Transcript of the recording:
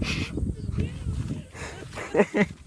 Yeah.